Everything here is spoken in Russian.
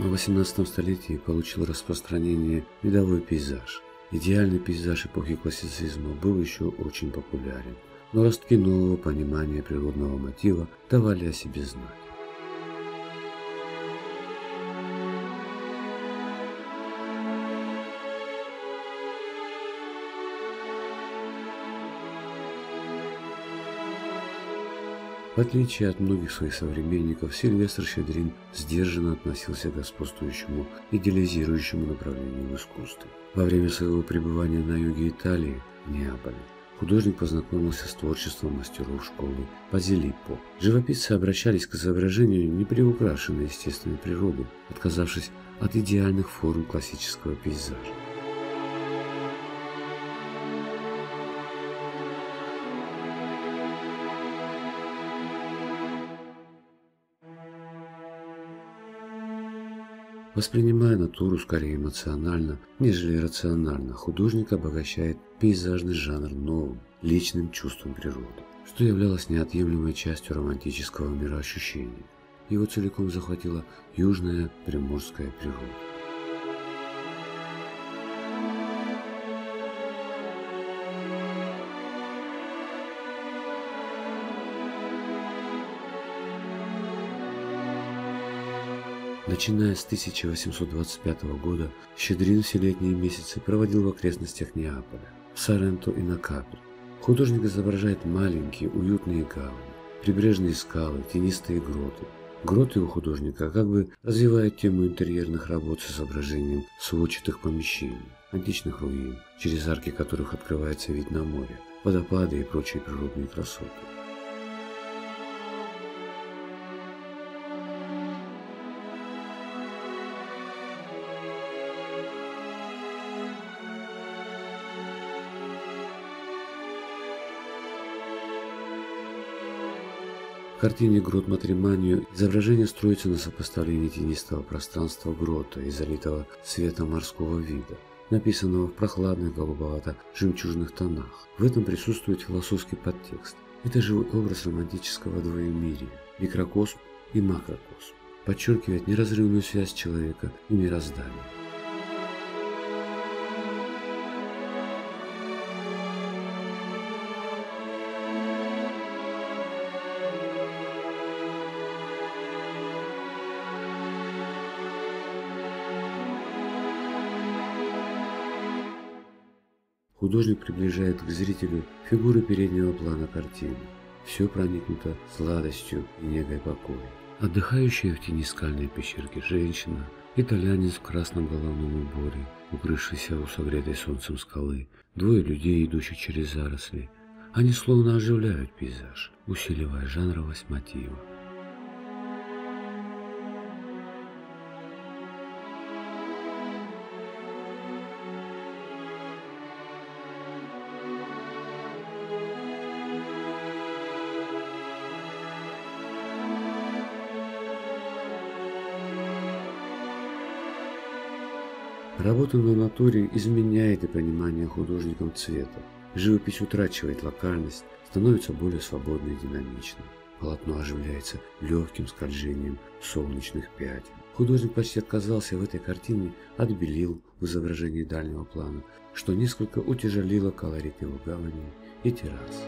В XVIII столетии получил распространение видовой пейзаж. Идеальный пейзаж эпохи классицизма был еще очень популярен, но ростки нового понимания природного мотива давали о себе знать. В отличие от многих своих современников, Сильвестр Щедрин сдержанно относился к господствующему идеализирующему направлению в искусстве. Во время своего пребывания на юге Италии, в Неаполе, художник познакомился с творчеством мастеров школы Базилиппо. Живописцы обращались к изображению неприукрашенной естественной природы, отказавшись от идеальных форм классического пейзажа. Воспринимая натуру скорее эмоционально, нежели рационально, художник обогащает пейзажный жанр новым, личным чувством природы, что являлось неотъемлемой частью романтического мироощущения. Его целиком захватила южная приморская природа. Начиная с 1825 года, Щедрин все летние месяцы проводил в окрестностях Неаполя, в Соренто и на Капри. Художник изображает маленькие, уютные гавани, прибрежные скалы, тенистые гроты. Гроты у художника как бы развивают тему интерьерных работ с изображением сводчатых помещений, античных руин, через арки которых открывается вид на море, водопады и прочие природные красоты. В картине «Грот Матриманию» изображение строится на сопоставлении тенистого пространства грота и залитого светом морского вида, написанного в прохладных голубовато-жемчужных тонах. В этом присутствует философский подтекст. Это живой образ романтического двоемирия, микрокосм и макрокосм, подчеркивает неразрывную связь человека и мироздания. Художник приближает к зрителю фигуры переднего плана картины. Все проникнуто сладостью и негой покоя. Отдыхающая в тени скальной пещерки женщина, итальянец в красном головном уборе, укрывшийся у согретой солнцем скалы, двое людей, идущих через заросли. Они словно оживляют пейзаж, усиливая жанровость мотива. Работа на натуре изменяет и понимание художником цвета. Живопись утрачивает локальность, становится более свободной и динамичной. Полотно оживляется легким скольжением солнечных пятен. Художник почти отказался в этой картине от белил в изображении дальнего плана, что несколько утяжелило колорит его гавани и террас.